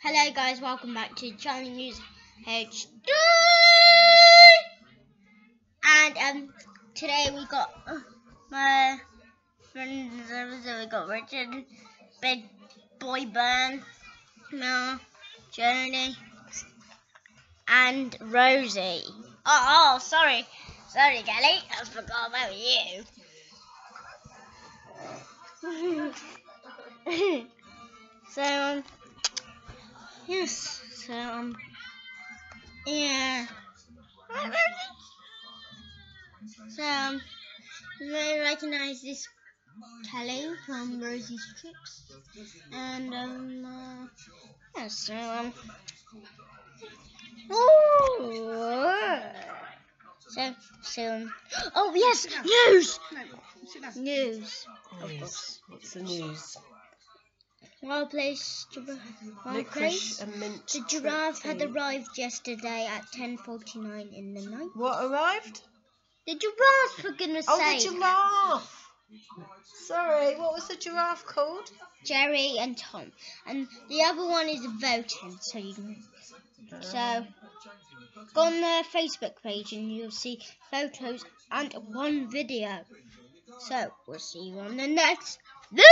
Hello guys, welcome back to Charlie News HD. And um, today we got uh, my friends over, so we got Richard, Big Boy Burn, Mel, Joni, and Rosie. Oh, oh, sorry, sorry, Kelly, I forgot about you. so um. Yes, so, um, yeah. So, um, you recognize this Kelly from Rosie's Tricks. And, um, uh, yeah, so, um, ooh, so, so, um, oh, yes, news! News, course. What's the news? Wild place, giraffe, wild place. and mint. The giraffe had arrived yesterday at 10.49 in the night. What arrived? The giraffe, for goodness Oh, sake. the giraffe. Sorry, what was the giraffe called? Jerry and Tom. And the other one is voting, so you can... So, go on their Facebook page and you'll see photos and one video. So, we'll see you on the next video!